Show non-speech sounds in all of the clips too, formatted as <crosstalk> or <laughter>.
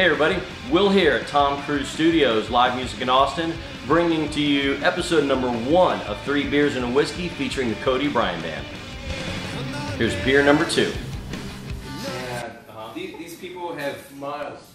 Hey everybody, Will here at Tom Cruise Studios, live music in Austin, bringing to you episode number one of Three Beers and a Whiskey featuring the Cody Bryan Band. Here's beer number two. Yeah, these, these people have Miles.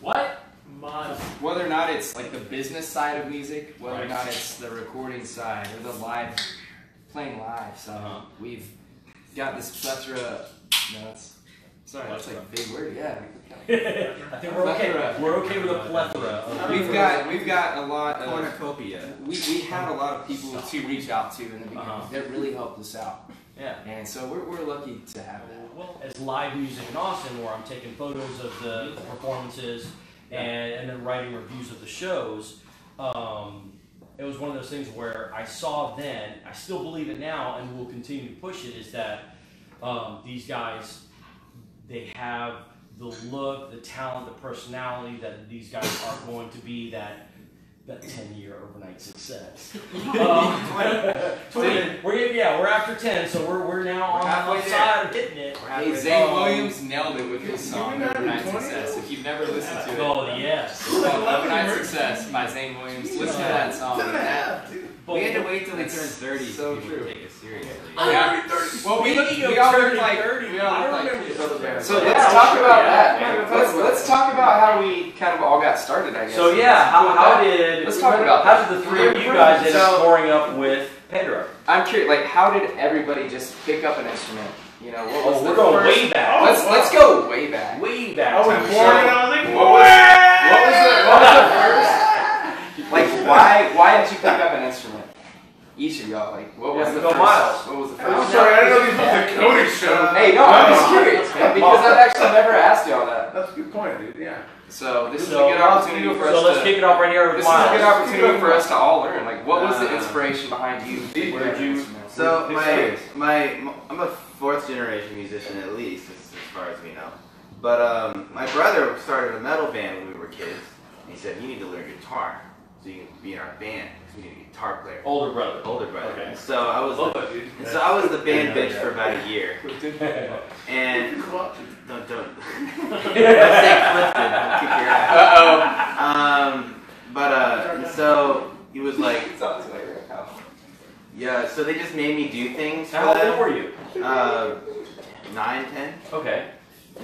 What? Miles. whether or not it's like the business side of music, whether or not it's the recording side or the live playing live. So Uh-huh. we've got this plethora. No, that's sorry, that's like a big word. Yeah. I think we're okay. We're okay with a plethora. Of We've got we've got a lot of cornucopia. we, we had a lot of people to reach out to in the beginning Uh-huh. that really helped us out, Yeah. and so we're, we're lucky to have that. Well, as live music in Austin, where I'm taking photos of the, the performances and, and then writing reviews of the shows, um, it was one of those things where I saw then, I still believe it now, and will continue to push it, is that um, these guys, they have the look, the talent, the personality that these guys are going to be that that 10 year overnight success. Um, 20, <laughs> we're, yeah, we're after 10, so we're, we're now We're on the side of hitting it. Hey, Zane Um, Williams nailed it with his song Did we not do "Overnight Success." If you've never listened to it, Oh, yes. Overnight Success by Zane Williams. Listen to that song. Ten and a half. We had to wait till they It's turned 30 so so people true. Would take us seriously. Yeah. Well, we look, we all look like 30, we all I look like remember Brother Bear. So let's talk sure, about yeah, that. yeah. Let's let's talk about how we kind of all got started. I guess. So yeah, how, how did Let's talk about how did the three of you guys end up scoring up with Pedro? I'm curious. Like, how did everybody just pick up an instrument? You know, what was Oh, the we're going first- way back. Oh, Let's wow. let's go way back. Way back. I was time. born and I was like, What was What was the what was the first? <laughs> Like, why why did you pick up an instrument? Each of y'all, like, what was Yeah, the go first? Miles. What was the first? I'm sorry, I didn't know this was the Cody show. Hey, no, I'm just curious, man, because I've actually never asked y'all that. That's a good point, dude. Yeah. So this is a good opportunity for us So let's to. kick it off right here with This is a good opportunity for us to all learn. Like, what was the Uh, inspiration behind you? picking where'd up you- So Who's my, my I'm a fourth generation musician at least, as, as far as we know. But um, my brother started a metal band when we were kids. And he said you need to learn guitar so you can be in our band because we need a guitar player. Older brother. Older brother. Okay. So I was Love the, it, dude. and so I was the band bitch for about a year. <laughs> And don't <laughs> don't don't say Clifton, I'll kick your ass. Uh Um, but uh, so he was like, oh. Sounds like right now. yeah. So they just made me do things How old were you? Uh, nine, ten. Okay.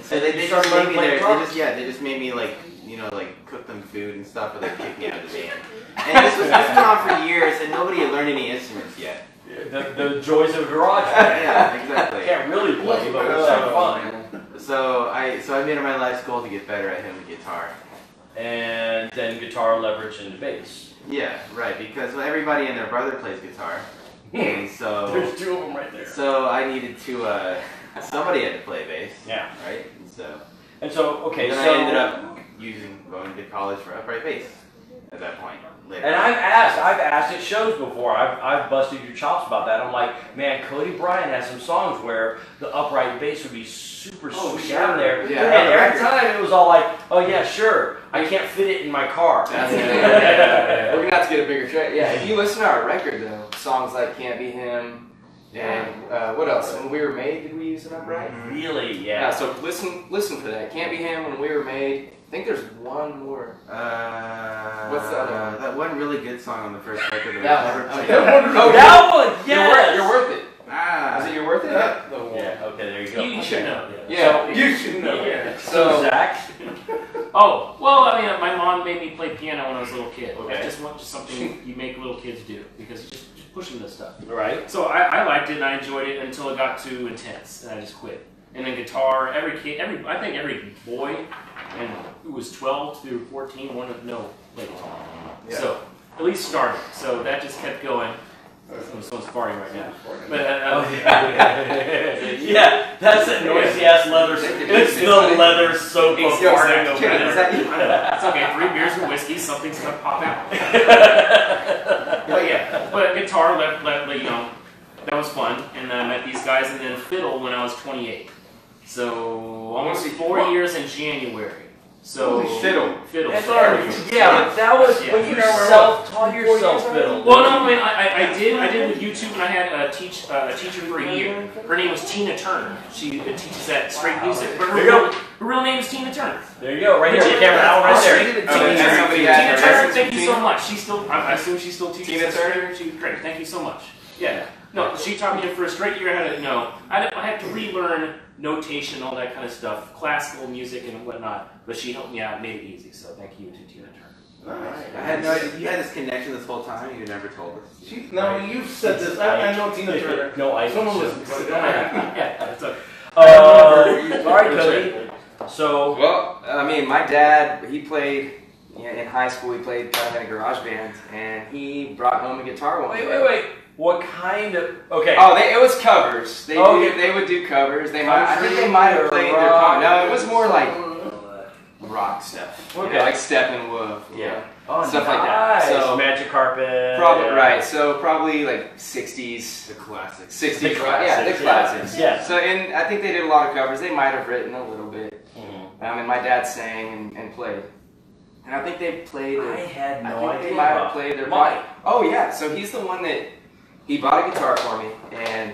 So they, they just made me play there. They just yeah, they just made me like you know like cook them food and stuff, or they kick me out of the band. <laughs> And this was this went on for years, and nobody had learned any instruments yet. The, the joys of garage. <laughs> yeah, exactly. Can't really play, but it's so fun. So I so I made it my life's goal to get better at hitting the guitar. And then guitar leverage into bass. Yeah, right. Because everybody and their brother plays guitar, and <laughs> so There's two of them right there. so I needed to uh, somebody had to play bass, Yeah. right? And so And so, okay, then so. I ended up using going to college for upright bass at that point. Later. And I've asked, I've asked at shows before. I've, I've busted your chops about that. I'm like, man, Cody Bryan has some songs where the upright bass would be super Oh, sweet sure. down there. Yeah. And every time it was all like, oh yeah, sure, I can't fit it in my car. That's <laughs> it. Yeah, yeah, yeah. We're gonna have to get a bigger track. Yeah, if you listen to our record though, songs like "Can't Be Him" and uh, what else? When we were made, did we use it upright? Really, Yeah. yeah. So listen, listen for that. "Can't Be Him" when we were made. I think there's one more. Uh, What's the other one? That one really good song on the first record that That we one. never Okay. played. Oh, that one, You're, worth, you're worth it. Ah. Is it you're worth it? That the one. Yeah. Okay, there you go. You should know. Yeah. You should know. Yeah. So- So Zach, <laughs> Oh, well, I mean, my mom made me play piano when I was a little kid. Okay. I just want just something you make little kids do because it's just, just pushing this stuff. right? So I, I liked it and I enjoyed it until it got too intense and I just quit. And then guitar, every kid, every I think every boy, and who was 12 through 14 wanted to know play guitar. Yeah. So at least started. So that just kept going. Someone's farting right now. But uh, Oh, yeah. <laughs> yeah, that's that noisy ass leather. It's the leather soap of farting over there. that you? I know. It's okay. Three beers and whiskey, something's gonna pop out. <laughs> but yeah, but guitar, let, let, let, you know, that was fun. And then I met these guys, and then fiddle when I was 28. So almost four years in January. So Holy fiddle. fiddle. And- Sorry. Yeah, but that was Yeah. when you You self-taught yourself fiddle. Well, no, I mean, I, I, I did, I did with YouTube, and I had a teach uh, a teacher for a year. Her name was Tina Turner. She uh, teaches that straight music. But her, There you go. real, her real name is Tina Turner. There you go, right here, the camera, Al, right Oh, there. she. Oh, Tina, and Turner. Tina Turner, thank with you so much. She still, I, I assume she still teaches. Tina Turner? She, great, thank you so much. Yeah. No, she taught me for a straight year. I had to know. I, had- I had to relearn notation, all that kind of stuff, classical music and whatnot. But she helped me out, made it easy. So thank you to Tina Turner. Nice. I had no idea. You had this connection this whole time. You never told us. She, no, you've said this. I, I know Tina Turner. No, I. Someone listens. but- <laughs> yeah, it's okay. Uh, all right, Cody. So, Well, I mean, my dad, he played yeah, in high school. He played kind of in a garage band, and he brought home a guitar one wait, day. wait, wait. What kind of? Okay. Oh, they, it was covers. They Okay. do, they would do covers. They might, I think they might have played their rock? no. It was more like rock stuff. You know, like Steppenwolf. you Yeah. know, Oh, stuff like that. So- magic carpet. Probably yeah. right. So probably like 60s, The classics. 60s. The rock- yeah, the classics, classics. Yeah. So and I think they did a lot of covers. They might have written a little bit. Mhm. Um, and my dad sang and, and played. And I think they played. I had I think idea. they might have played their Mike. body. Oh yeah, so he's the one that he bought a guitar for me, and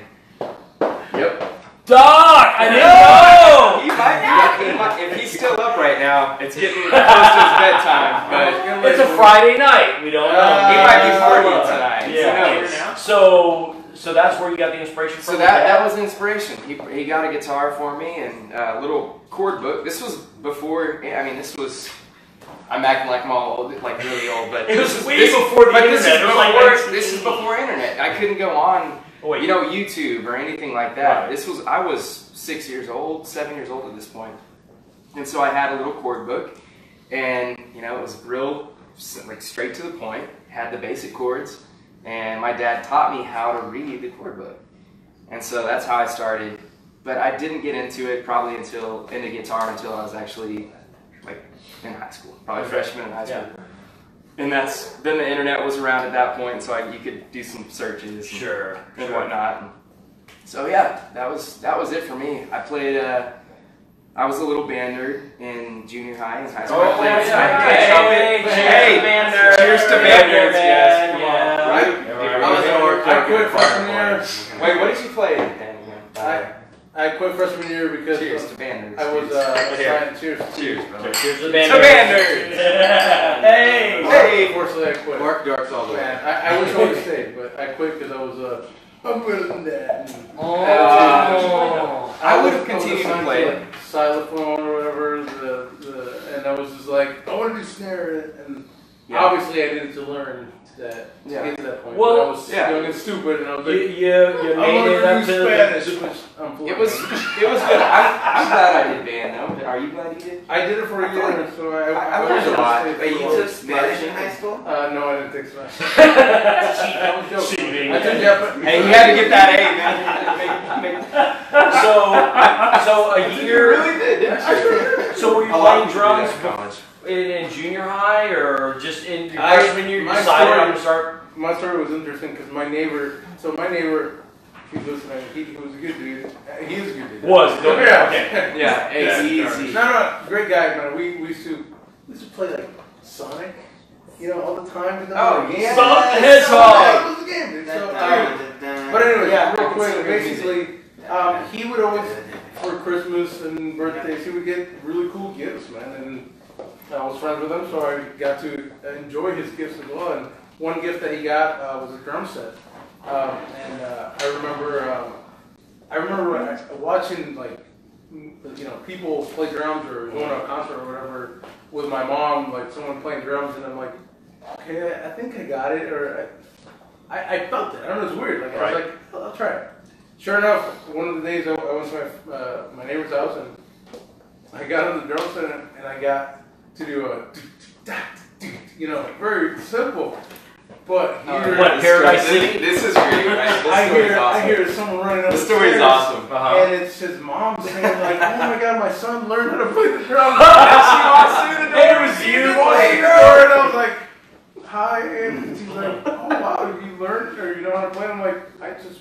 Yep. Doc, I didn't know. he might, be, he might if he's still up right now. It's getting close to his bedtime, <laughs> but It's a Friday night. We don't know. Uh, he might be partying tonight. Yeah. Who? So, so that's where you got the inspiration from. So that that was inspiration. He, he got a guitar for me and a little chord book. This was before. I mean, this was. I'm acting like I'm all old, like really old, but <laughs> It was this is- way this- before the but this internet. is like before, 19 this is before internet. I couldn't go on Oh, wait, you know, YouTube or anything like that. Right. This was I was six years old, seven years old at this point, and so I had a little chord book, and you know it was real like straight to the point. Had the basic chords, and my dad taught me how to read the chord book, and so that's how I started. But I didn't get into it probably until into guitar until I was actually like in high school, probably freshman in high school. And that's then the internet was around at that point, so I, you could do some searches. and- Sure. and sure. whatnot. So yeah, that was that was it for me. I played. Uh, I was a little band nerd in junior high and high school. I Oh, played yeah, trumpet, hey, trumpet. hey, Hey, cheers to band nerds. cheers to band nerds, yes, come on. Yeah. Right? I was more I quit freshman year. Wait, what did you play? Then, I- I quit freshman year because cheers to band nerds. I was uh, assigned. Cheers. cheers, brother. Cheers to the band To nerds. band nerds. <laughs> hey. Hey, unfortunately, I quit. Mark Darks all the way. Man, I, I wish I would have stayed, but I quit because I was uh, I'm better than that. Oh. I would have was continued to assigned play. like, xylophone or whatever, the, the, and I was just like, I want to do snare, and Yeah. obviously I needed to learn that to Yeah. get to that point. Well, but I was yeah. young and stupid, and I was You, like, you, you I made want it to up do Spanish, which I'm It was it was good. I'm, I'm glad I did band though. Are you glad you did? I did it for a I feel year, so I, I was learned a lot. stay for Wait, a you took Spanish in high school? Uh, no, I didn't take Spanish. <laughs> Cheating. I was joking. Cheating. I took Japanese. Hey, you had to get that A, man. <laughs> Make- <laughs> make- So, so a You year. really did, didn't you? So were you A lot playing of drums in college. In, in junior high or just in your I- freshman year? You my decided story- I'm gonna start. My story was interesting because my neighbor, so my neighbor, he's listening, he, he was a good dude. He is a good dude. Was <laughs> okay. Yeah. okay. Yeah, <laughs> Yeah. easy. No, no, great guy, man. We, we used to we used to play like Sonic, you know, all the time. You know, Oh, yeah. Sonic the Yeah, Hedgehog. that was the game, dude. So, dude. But anyway, Yeah, real quick, see good music. basically, um, he would always, for Christmas and birthdays, he would get really cool gifts, man. And I was friends with him, so I got to enjoy his gifts as well. And one gift that he got uh, was a drum set. Um, and uh, I remember, um, I remember watching like, you know, people play drums or going to a concert or whatever with my mom, like someone playing drums, and I'm like, okay, I think I got it, or I, I, I felt it. I don't know, it's weird. Like I was like, oh, I'll try it. Sure enough, one of the days I, I went to my uh, my neighbor's house and I got on the drum set and, and I got to do a, you know, very simple. But here, What, Paradise This- City? This is great. Right? This I story's hear, awesome. I hear someone running up This the story's stairs, awesome. Uh-huh. And it's his mom saying like, "Oh my God, my son learned how to play the drums." <laughs> It was you. Play drums. And I was like, "Hi," and she's like, "Oh wow, you learned or you know how to play?" I'm like, "I just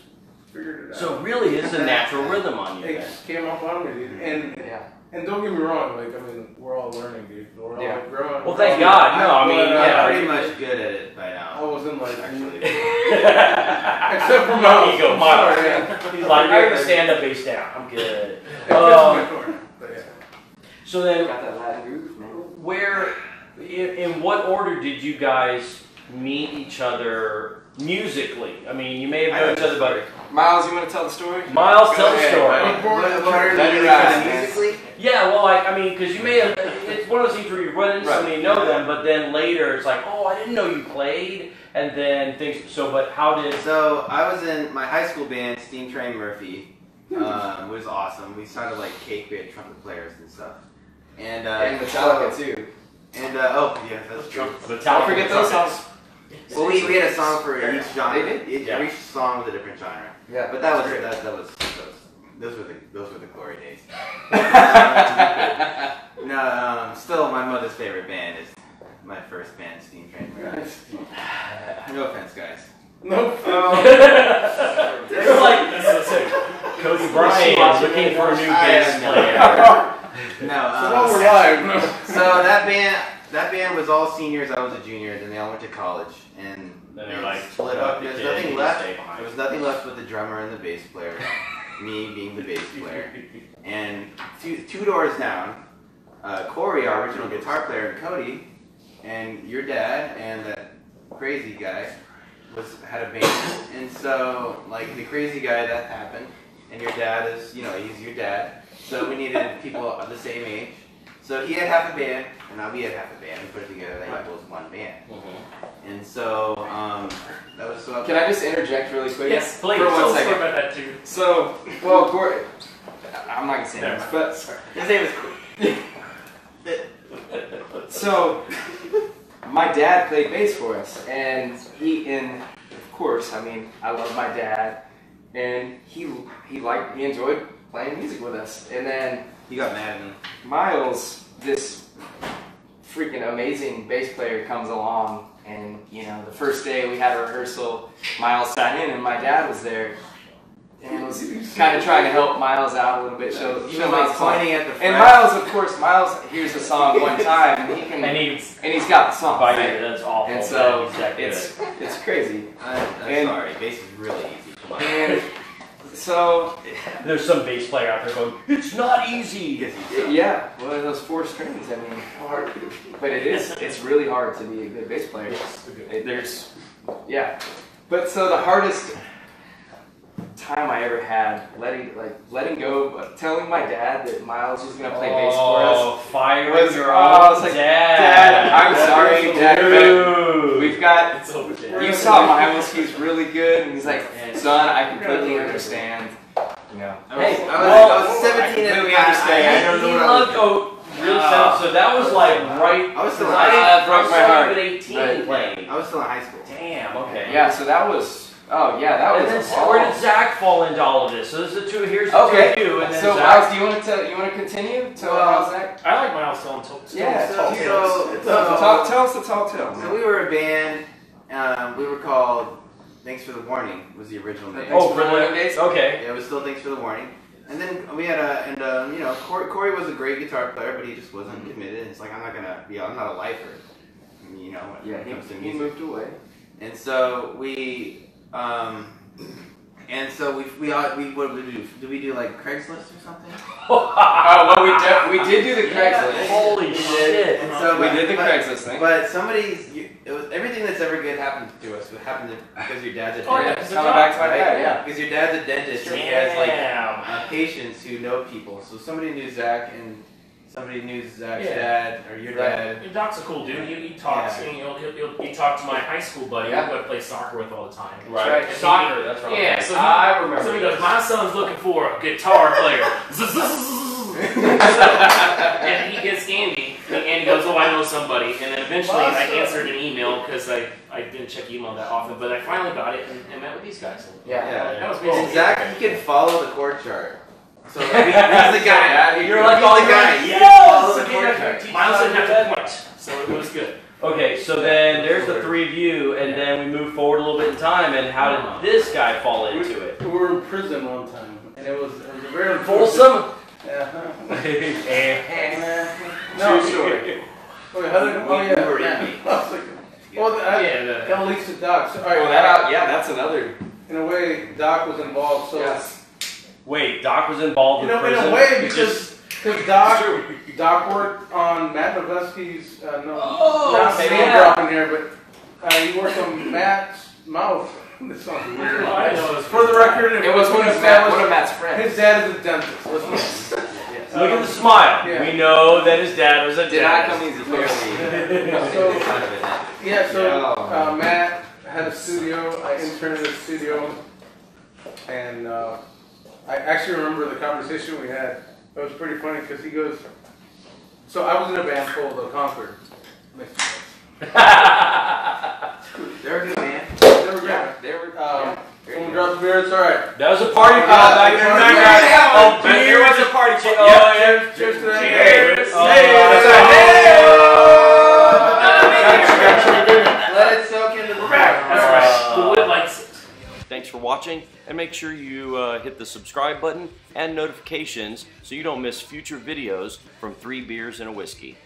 figured it out. So really, it's a natural rhythm on you. it Then. just came up on me, dude. And Yeah. and don't get me wrong, like I mean, we're all learning, dude. We're all Yeah. like, growing. Well, thank God. No, I mean, But, uh, I'm yeah. pretty much good at it by now. I wasn't like Actually, <laughs> <laughs> except for Miles. Ego, I'm Miles. sorry, man. He's like, I can stand up, face down. I'm good. <laughs> It gets Um, my corner, but yeah. So then, Got that Latin groove, man. where, in, in what order did you guys meet each other musically? I mean, you may have known each other, but Miles, you want to tell the story? Miles, tell the story. buddy. Born in What- what are church. you Let it doing musically? Yeah, well, like I mean, because you may have. It's one of those things where you run into Right. somebody, you know them, but then later it's like, oh, I didn't know you played, and then things. So, but how did? So I was in my high school band, Steam Train Murphy. Um, was awesome. We sounded like cake. We had trumpet players and stuff. And uh, And Metallica too. And uh, oh yeah, that's true. Metallica Don't forget those trumpets. songs. Well, we, we had a song for each genre. They did? Each, Yeah. Each song was a different genre. Yeah, But that was great. that, that was those, those were the those were the glory days. <laughs> no, um, still my mother's favorite band is my first band, Steam Train. Nice. <sighs> No offense, guys. Nope. <laughs> It's like Cody Bryan looking for a new bass player. <laughs> No, um, while we're live, no. so that band that band was all seniors. I was a junior. Then they all went to college, and Then they're like, split up. the There's kid, nothing left. There was nothing left but the drummer and the bass player. <laughs> me being the bass player. And two, two doors down, uh, Corey, our original guitar player, and Cody, and your dad and that crazy guy was had a band. And so, like the crazy guy, that happened. And your dad is, you know, he's your dad. So we needed people of the same age. So he had half a band, and now we had half a band. We put it together. That equals one band. Mhm. And so um, that was so. Can I just interject really quick? Yes, please. For Tell one us second. about that too. So, well, Corey, I'm not gonna say Never names, mind. but His name is. <laughs> so my dad played bass for us, and he, and of course, I mean, I love my dad, and he he liked he enjoyed playing music with us, and then He got mad at me. Miles, this freaking amazing bass player comes along, and you know, the first day we had a rehearsal, Miles sat in, and my dad was there, and was kind of trying to help Miles out a little bit, show, He show was Miles like pointing at the front. And Miles, of course, Miles hears the song one time, and he can, And he's, and, he, he's got the song, by right? you, that's awful. And so He's it's it's crazy. I, I'm And- sorry. Bass is really easy. Come on. And so <laughs> There's some bass player out there going, it's not easy. Yeah, well, those four strings. I mean, hard. But it is. It's really hard to be a good bass player. There's, yeah. But so the hardest time I ever had letting like letting go, but telling my dad that Miles was gonna play bass for us. Oh, firing Was- your oh, I was like, dad. Dad, I'm sorry, Dad. We've got It's over. You saw Miles, he's really good, and he's like, son, I completely understand. You know. I was, Hey, I was, well, I was 17 at the completely time. understand. I don't know he I was loved oh, really Ah. so, so that was like right. I was still in I, high that broke my heart. 18 Right. playing. I was still in high school. Damn. Okay. Yeah, so that was. Oh yeah, that And was. then a so where did Zach fall into all of this? So this is the two. Here's the Okay. two of and then So Zach. Miles, do you want to you want to continue? Tell Well, about Zach. I like Miles telling to- to- Yeah, to- tell to- so- so- tell, tell us the tall tale. So we were a band. Um, we were called Thanks for the Warning. Was the original name. Oh, for for the the warning days? Okay. Yeah, it was still Thanks for the Warning. And then we had a, and um, you know, Corey, Corey was a great guitar player, but he just wasn't Mm-hmm. committed. It's like I'm not gonna be, I'm not a lifer. You know, when Yeah, it comes to he, he moved away. And so we, um, and so we, we, all, we, what did we do? Did we do like Craigslist or something? <laughs> Oh well, we def- we did do the Craigslist. Holy We shit. And so, We but- did the but- Craigslist thing. But somebody's, you, it was everything that's ever good happened to us. Would happen to, because your dad's a Oh, yeah, dentist. it's Coming job. back to my right? dad, yeah. Because your dad's a dentist, and he has like uh, patients who know people. So somebody knew Zach, and somebody knew Zach's Yeah. dad or your Right. dad. Your Doc's a cool dude. He, he talks. Yeah. And he'll, he'll, he'll, he talked to my high school buddy Yeah. who I play soccer with all the time. Right. right. And Soccer. he- That's right. Yeah, so he, I remember. so he goes, my son's looking for a guitar player. <laughs> <laughs> and he gets Andy, and Andy goes, oh, I know somebody. And then eventually I answered an email because I, I didn't check email that often, but I finally got it and, and met with these guys. Yeah. Yeah. That was And cool. Zach, he can follow the chord chart. So like, he's the guy. Uh, You're like he's all the guy. He yes! can the Okay, chord that's chart. your teacher. Miles didn't have to point, so it was good. Okay, so then there's the three of you, and then we move forward a little bit in time. And how how did uh-huh. this guy fall into it? We were in prison one time, and it was, it was a very Folsom. Uh-huh. <laughs> Eh. Oh, yeah. True no, story. Wait, how did, oh We- yeah, we were in yeah. <laughs> me. I was well, I, Yeah, the- kind of leaks to Doc. So, all right, Oh, that yeah, that's another. in a way, Doc was involved. So, Yes. Wait, Doc was involved you in know, in prison. a way, because just- because Doc Doc worked on Matt Noveski's. Uh, no, Oh, not okay, name yeah. dropping here, but uh, he worked on Matt's mouth. <laughs> this sounds weird. I know For the record, if It was we one of, Matt, established- one of Matt's friends. His dad is a dentist. Listen. <laughs> Look at the smile. Yeah. We know that his dad was a Did not dentist. come easy. Clearly, <laughs> So- kind of an Yeah, so uh, Matt had a studio. I interned at a studio, and uh, I actually remember the conversation we had. It was pretty funny because he goes, "So I was in a band called The Conquer." They're a good man. They were great. Yeah, they were. Um, yeah. Someone dropped the beer. It's all right. That was a party Uh, foul back there. yeah, Night, yeah, Oh, But there was a party chick. Oh, Yeah, yeah. cheers, cheers to that. Cheers. Oh, Hey, that's hey. Let it soak into the Correct. That's right. The Uh, wood likes it. Thanks for watching, and make sure you uh, hit the subscribe button and notifications so you don't miss future videos from Three Beers and a Whiskey.